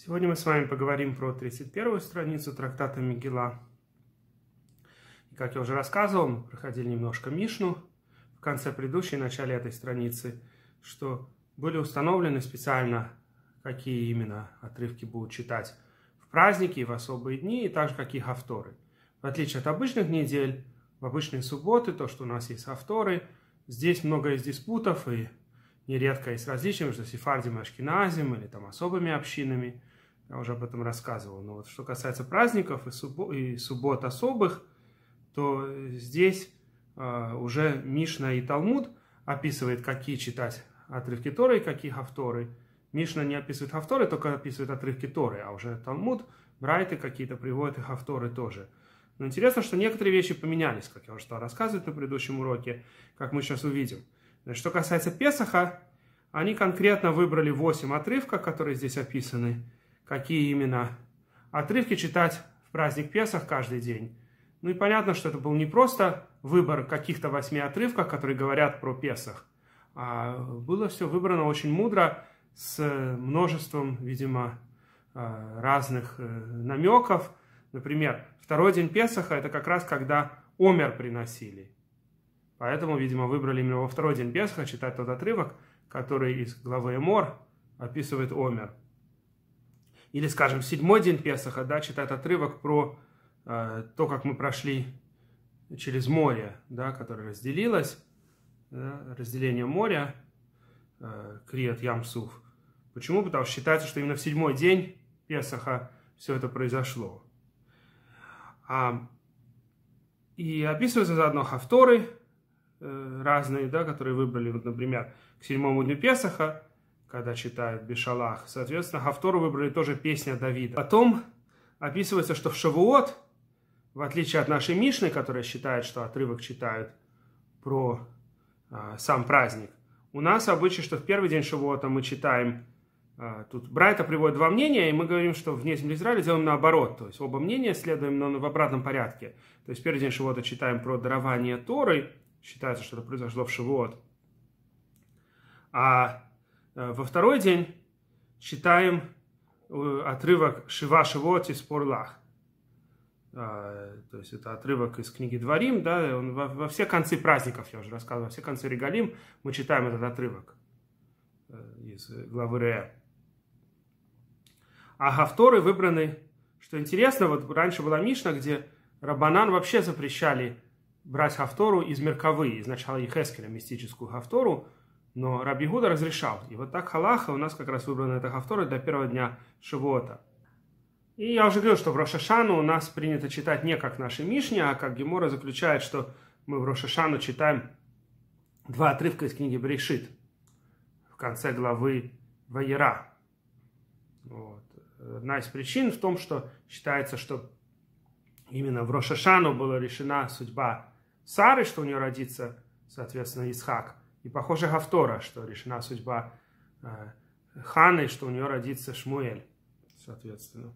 Сегодня мы с вами поговорим про 31-ю страницу трактата Мигела. И, как я уже рассказывал, мы проходили немножко Мишну в конце предыдущей, в начале этой страницы, что были установлены специально, какие именно отрывки будут читать в праздники и в особые дни, и также какие авторы. В отличие от обычных недель, в обычные субботы, то, что у нас есть авторы, здесь много из диспутов и нередко есть различия между сефардим и ашкеназем или там особыми общинами. Я уже об этом рассказывал. Но вот что касается праздников и, суббо- и суббот особых, то здесь э, уже Мишна и Талмуд описывает, какие читать отрывки Торы и каких авторы. Мишна не описывает авторы, только описывает отрывки Торы, а уже Талмуд, Брайты какие-то приводят их авторы тоже. Но интересно, что некоторые вещи поменялись, как я уже стал рассказывать на предыдущем уроке, как мы сейчас увидим. Что касается Песаха, они конкретно выбрали 8 отрывков, которые здесь описаны. Какие именно отрывки читать в праздник Песах каждый день. Ну и понятно, что это был не просто выбор каких-то восьми отрывков, которые говорят про Песах, а было все выбрано очень мудро, с множеством, видимо, разных э, намеков. Например, второй день Песаха – это как раз когда Омер приносили. Поэтому, видимо, выбрали именно во второй день Песха читать тот отрывок, который из главы Эмор описывает Омер. Или, скажем, седьмой день Песаха, да, читать отрывок про э, то, как мы прошли через море, да, которое разделилось, да, разделение моря, э, Криет Ямсуф. Почему? Потому что считается, что именно в седьмой день Песаха все это произошло. А, и описываются заодно хавторы, разные, да, которые выбрали, вот, например, к седьмому дню Песаха, когда читают Бешалах. Соответственно, Хавтору выбрали тоже песня Давида. Потом описывается, что в Шавуот, в отличие от нашей Мишны, которая считает, что отрывок читают про а, сам праздник, у нас обычай, что в первый день Шавуота мы читаем а, Тут Брайта приводит два мнения, и мы говорим, что вне земли Израиля делаем наоборот. То есть оба мнения следуем но в обратном порядке. То есть первый день Шавуота читаем про дарование Торы, считается, что это произошло в Шивот. А во второй день читаем отрывок Шива Шивот из Порлах. То есть это отрывок из книги Дворим, да, он во, во все концы праздников, я уже рассказывал, во все концы Регалим мы читаем этот отрывок из главы Ре. А Гавторы выбраны, что интересно, вот раньше была Мишна, где Рабанан вообще запрещали брать Хавтору из Мерковы, из начала Ехескеля, мистическую Хавтору, но Раби Гуда разрешал. И вот так Халаха у нас как раз выбрана эта Хавтора для первого дня Шивота. И я уже говорил, что в Рошашану у нас принято читать не как наши Мишни, а как Гемора заключает, что мы в Рошашану читаем два отрывка из книги Брейшит в конце главы Ваера. Вот. Одна из причин в том, что считается, что именно в Рошашану была решена судьба Сары, что у нее родится, соответственно, Исхак. И похоже Гавтора, что решена судьба э, Ханы, что у нее родится Шмуэль, соответственно.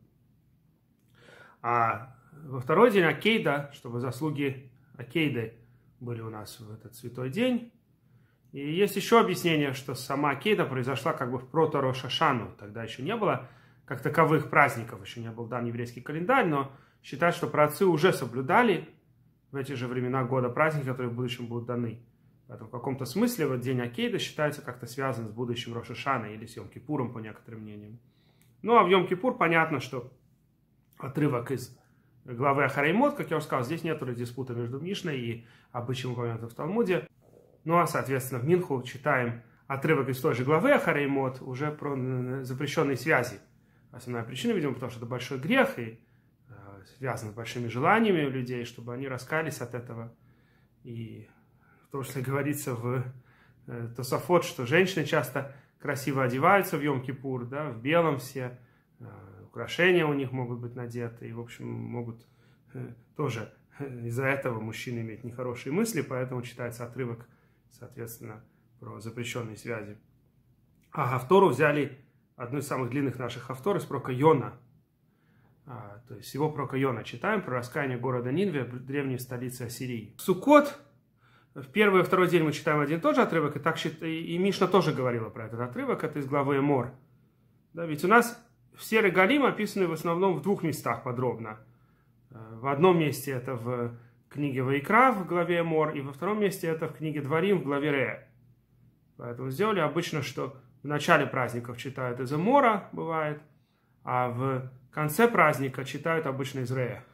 А во второй день Акейда, чтобы заслуги Акейды были у нас в этот святой день. И есть еще объяснение, что сама Акейда произошла как бы в прото-Рошашану. Тогда еще не было как таковых праздников, еще не был дан еврейский календарь, но считают, что праотцы уже соблюдали в эти же времена года праздники, которые в будущем будут даны. Поэтому в каком-то смысле вот день Акейда считается как-то связан с будущим Рошашана или с Йом-Кипуром, по некоторым мнениям. Ну а в Йом-Кипур понятно, что отрывок из главы Ахараймот, как я уже сказал, здесь нет диспута между Мишной и обычным упомянутым в Талмуде. Ну а, соответственно, в Минху читаем отрывок из той же главы Ахараймот уже про запрещенные связи. Основная причина, видимо, потому что это большой грех и э, связан с большими желаниями у людей, чтобы они раскались от этого. И том числе говорится в э, Тософот, что женщины часто красиво одеваются в Йом-Кипур, да, в белом все, э, украшения у них могут быть надеты, и, в общем, могут э, тоже э, из-за этого мужчины иметь нехорошие мысли, поэтому читается отрывок, соответственно, про запрещенные связи. А Гавтору взяли одну из самых длинных наших Гавтор из прока Йона. А, то есть его прока Йона читаем про раскаяние города Нинве, древней столицы Ассирии. Суккот, в первый и второй день мы читаем один и тот же отрывок, и, так, и Мишна тоже говорила про этот отрывок, это из главы Мор. Да, ведь у нас все регалим описаны в основном в двух местах подробно. Э, в одном месте это в книге Вайкра в главе Мор, и во втором месте это в книге Дворим в главе Ре. Поэтому сделали обычно, что в начале праздников читают из Мора, бывает, а в конце праздника читают обычно из Рея.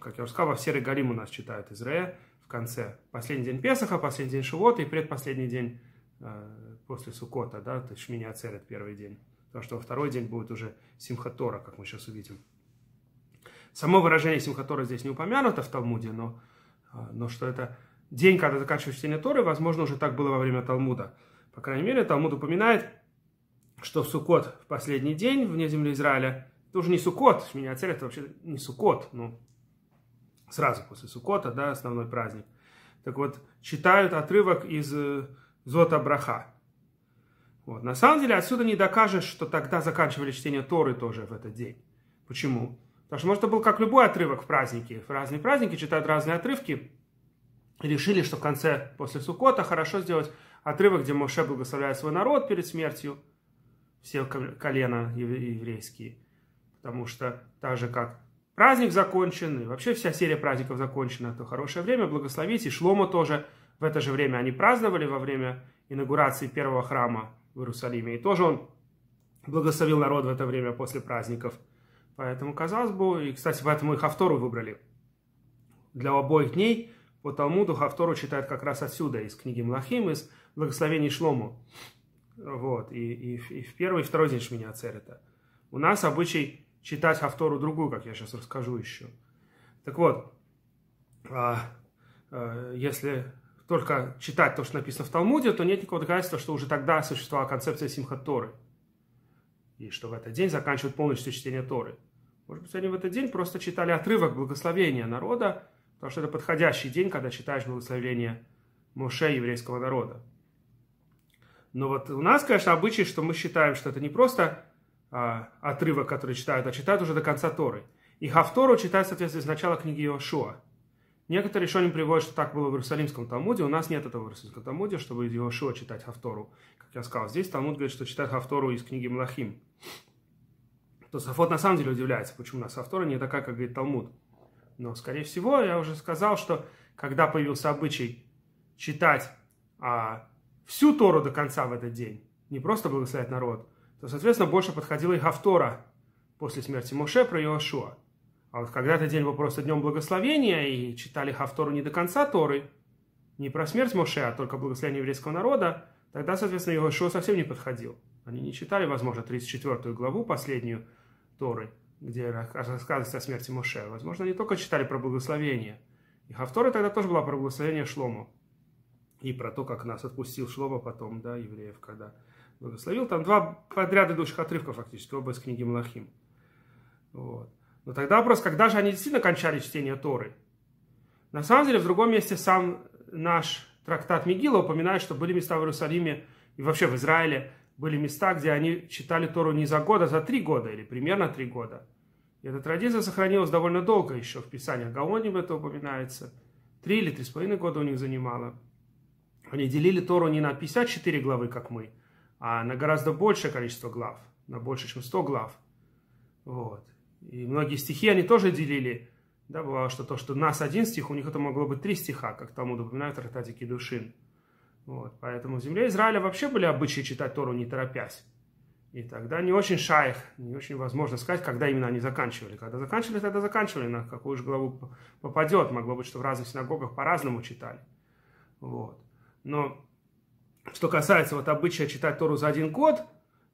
Как я уже сказал, во все Регалим у нас читают из Рея в конце. Последний день Песаха, последний день Шивота и предпоследний день э, после Сукота, да, то есть Шмини Ацерет первый день. Потому что во второй день будет уже Симхатора, как мы сейчас увидим. Само выражение Симхатора здесь не упомянуто в Талмуде, но, а, но что это день, когда заканчивается чтение Торы, возможно, уже так было во время Талмуда. По крайней мере, Талмуд упоминает, что в Сукот в последний день вне земли Израиля, это уже не Сукот, меня цель это вообще не Сукот, ну, сразу после Сукота, да, основной праздник. Так вот, читают отрывок из э, Зота Браха. Вот. На самом деле отсюда не докажешь, что тогда заканчивали чтение Торы тоже в этот день. Почему? Потому что, может, это был как любой отрывок в празднике. В разные праздники читают разные отрывки. Решили, что в конце, после Сукота, хорошо сделать отрывок, где Моше благословляет свой народ перед смертью. Все колена еврейские. Потому что так же, как праздник закончен, и вообще вся серия праздников закончена, то хорошее время благословить. И Шлома тоже в это же время они праздновали во время инаугурации первого храма в Иерусалиме. И тоже он благословил народ в это время после праздников – Поэтому, казалось бы, и, кстати, поэтому и Хавтору выбрали. Для обоих дней по Талмуду Хавтору читают как раз отсюда, из книги Млахим, из благословений Шлому. Вот, и, и, и в первый и второй день Шмини Ацерета. У нас обычай читать Хавтору другую, как я сейчас расскажу еще. Так вот, а, а, если только читать то, что написано в Талмуде, то нет никакого доказательства, что уже тогда существовала концепция Симхат Торы. И что в этот день заканчивают полностью чтение Торы. Может быть, они в этот день просто читали отрывок благословения народа, потому что это подходящий день, когда читаешь благословение Моше еврейского народа. Но вот у нас, конечно, обычай, что мы считаем, что это не просто а, отрывок, который читают, а читают уже до конца Торы. И Хавтору читают, соответственно, с начала книги Иошуа. Некоторые не приводят, что так было в Иерусалимском Талмуде. У нас нет этого в Иерусалимском Талмуде, чтобы из Иошуа читать Хавтору. Как я сказал, здесь Талмуд говорит, что читают Хавтору из книги Млахим то Сафот на самом деле удивляется, почему у нас автора не такая, как говорит Талмуд. Но, скорее всего, я уже сказал, что когда появился обычай читать а, всю Тору до конца в этот день, не просто благословлять народ, то, соответственно, больше подходила и Хавтора после смерти Моше про Иошуа. А вот когда этот день был просто днем благословения, и читали Хавтору не до конца Торы, не про смерть Моше, а только благословение еврейского народа, тогда, соответственно, Иошуа совсем не подходил. Они не читали, возможно, 34 главу, последнюю, Торы, где рассказывается о смерти Моше. Возможно, они только читали про благословение. И Хавторы тогда тоже была про благословение Шлому. И про то, как нас отпустил Шлома потом, да, евреев, когда благословил. Там два подряд идущих отрывка фактически, оба из книги Малахим. Вот. Но тогда вопрос, когда же они действительно кончали чтение Торы? На самом деле, в другом месте сам наш трактат Мигила упоминает, что были места в Иерусалиме и вообще в Израиле, были места, где они читали Тору не за год, а за три года, или примерно три года. И эта традиция сохранилась довольно долго еще. В Писаниях Гаоним это упоминается. Три или три с половиной года у них занимало. Они делили Тору не на 54 главы, как мы, а на гораздо большее количество глав, на больше, чем 100 глав. Вот. И многие стихи они тоже делили. Да, бывало, что то, что у нас один стих, у них это могло быть три стиха, как тому упоминают в Кедушин. Вот, поэтому в земле Израиля вообще были обычаи читать Тору не торопясь. И тогда не очень шайх, не очень возможно сказать, когда именно они заканчивали. Когда заканчивали, тогда заканчивали, на какую же главу попадет. Могло быть, что в разных синагогах по-разному читали. Вот. Но что касается вот обычая читать Тору за один год,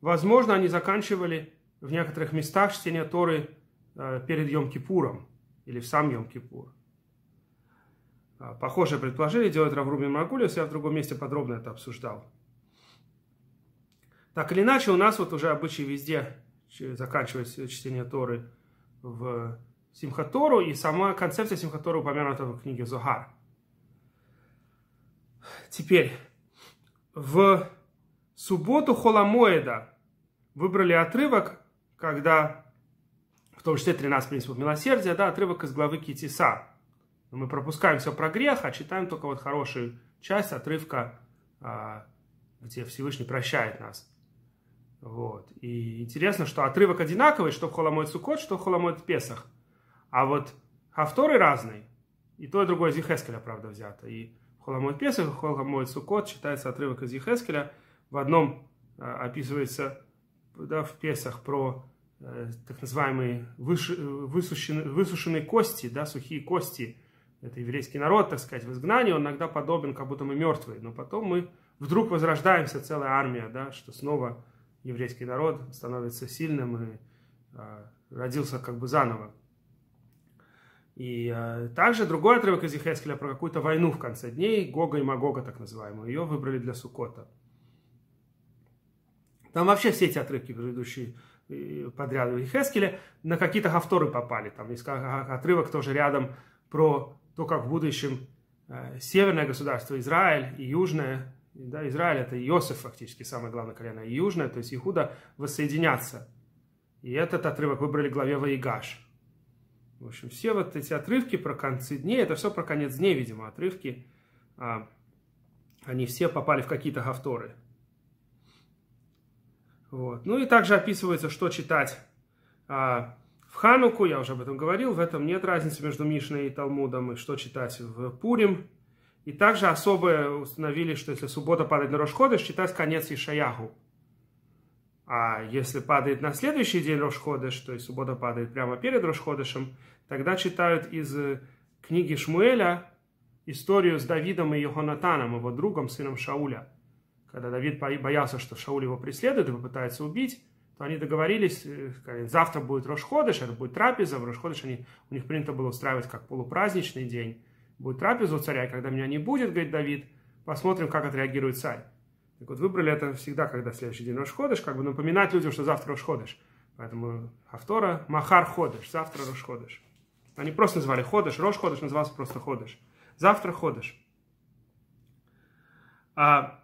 возможно, они заканчивали в некоторых местах чтение Торы э, перед Йом-Кипуром или в сам Йом-Кипур. А, похожее предположение делает Раврубин Магулис, я в другом месте подробно это обсуждал. Так или иначе, у нас вот уже обычай везде заканчивается чтение Торы в Симхатору, и сама концепция Симхаторы упомянута в книге Зохар. Теперь, в субботу Холамоэда выбрали отрывок, когда, в том числе 13 принципов милосердия, да, отрывок из главы Китиса, мы пропускаем все про грех, а читаем только вот хорошую часть отрывка, а, где Всевышний прощает нас. Вот. И интересно, что отрывок одинаковый, что в Холомой Цукот, что в Холомой Песах. А вот авторы разные. И то, и другое из Ехескеля, правда, взято. И Холомой Песах, и Холомой Цукот читается отрывок из Ехескеля. В одном э, описывается да, в Песах про э, так называемые выш, высушенные, высушенные кости, да, сухие кости. Это еврейский народ, так сказать, в изгнании. Он иногда подобен, как будто мы мертвые. Но потом мы вдруг возрождаемся, целая армия, да, что снова еврейский народ становится сильным и э, родился как бы заново. И э, также другой отрывок из Ехескеля про какую-то войну в конце дней, Гога и Магога так называемую, ее выбрали для Сукота. Там вообще все эти отрывки, предыдущие э, подряд в Ехескеле, на какие-то авторы попали. Там есть отрывок тоже рядом про то, как в будущем э, северное государство Израиль и южное да, Израиль это Иосиф фактически, самое главное колено, и южное, то есть Иуда, воссоединятся. И этот отрывок выбрали главе Ваигаш. В общем, все вот эти отрывки про концы дней, это все про конец дней, видимо, отрывки. А, они все попали в какие-то гавторы. Вот. Ну и также описывается, что читать а, в Хануку, я уже об этом говорил, в этом нет разницы между Мишной и Талмудом, и что читать в Пурим, и также особо установили, что если суббота падает на Рошходыш, считать конец Ишаяху. А если падает на следующий день Рошходыш, то есть суббота падает прямо перед Рошходышем, тогда читают из э, книги Шмуэля историю с Давидом и Йоханатаном, его другом, сыном Шауля. Когда Давид боялся, что Шауль его преследует и попытается убить, то они договорились, э, сказали, завтра будет Рошходыш, это будет трапеза, в Рошходыш они, у них принято было устраивать как полупраздничный день будет трапезу у царя, и когда меня не будет, говорит Давид, посмотрим, как отреагирует царь. Так вот, выбрали это всегда, когда следующий день Рошходыш, как бы напоминать людям, что завтра Рошходыш. Поэтому автора Махар Ходыш, завтра Рошходыш. Они просто называли Ходыш, Рош Ходыш назывался просто Ходыш. Завтра Ходыш. А,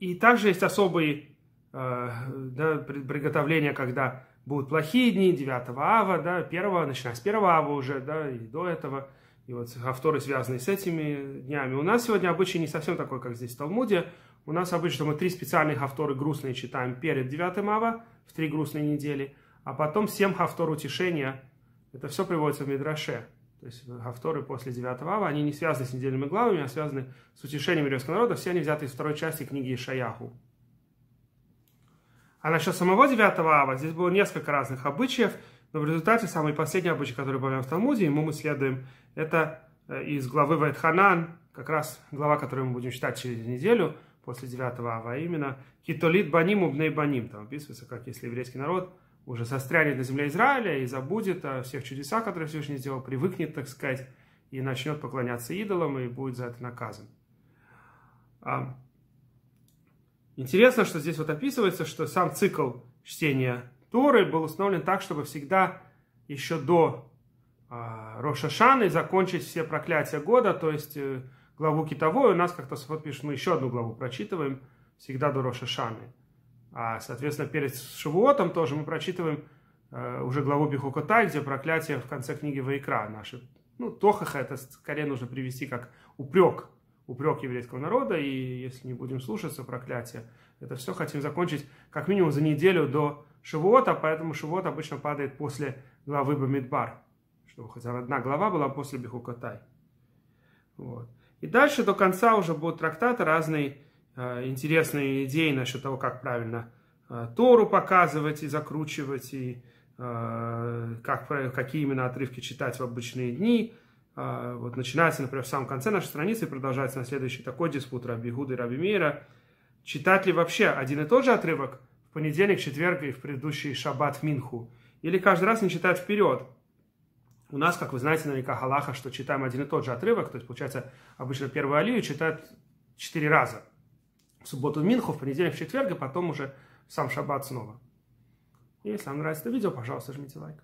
и также есть особые э, да, приготовления, когда будут плохие дни, 9 ава, да, 1, начиная с 1 ава уже, да, и до этого – и вот авторы, связанные с этими днями. У нас сегодня обычай не совсем такой, как здесь в Талмуде. У нас обычно мы три специальных авторы грустные читаем перед 9 ава, в три грустные недели, а потом семь авторов утешения. Это все приводится в Мидраше. То есть авторы после 9 ава, они не связаны с недельными главами, а связаны с утешением еврейского народа. Все они взяты из второй части книги Ишаяху. А насчет самого 9 ава, здесь было несколько разных обычаев – но в результате самый последний обычай, который появляем в Талмуде, ему мы следуем, это э, из главы Вайтханан, как раз глава, которую мы будем читать через неделю, после 9 ава, именно «Китолит баним убней баним». Там описывается, как если еврейский народ уже застрянет на земле Израиля и забудет о всех чудесах, которые Всевышний сделал, привыкнет, так сказать, и начнет поклоняться идолам, и будет за это наказан. А, интересно, что здесь вот описывается, что сам цикл чтения Торы был установлен так, чтобы всегда еще до э, Рошашаны закончить все проклятия года, то есть э, главу Китовой у нас как-то пишет, мы еще одну главу прочитываем всегда до Рошашаны. А, соответственно, перед Шивуотом тоже мы прочитываем э, уже главу Бихукотай, где проклятие в конце книги Ваикра. Наши, ну, Тохаха это скорее нужно привести как упрек, упрек еврейского народа, и если не будем слушаться проклятия, это все хотим закончить как минимум за неделю до Шивота, поэтому Шивот обычно падает после главы Бамидбар, чтобы хотя бы одна глава была после Бихукатай. Вот. И дальше до конца уже будут трактаты, разные э, интересные идеи насчет того, как правильно э, Тору показывать и закручивать, и э, как, какие именно отрывки читать в обычные дни. Э, вот начинается, например, в самом конце нашей страницы и продолжается на следующий такой диспут Раби Гуда и Раби Мейра. Читать ли вообще один и тот же отрывок в понедельник, четверг и в предыдущий шаббат в Минху. Или каждый раз не читать вперед. У нас, как вы знаете, наверняка Галаха, что читаем один и тот же отрывок, то есть, получается, обычно первую алию читают четыре раза. В субботу в Минху, в понедельник, в четверг, и потом уже сам шаббат снова. Если вам нравится это видео, пожалуйста, жмите лайк.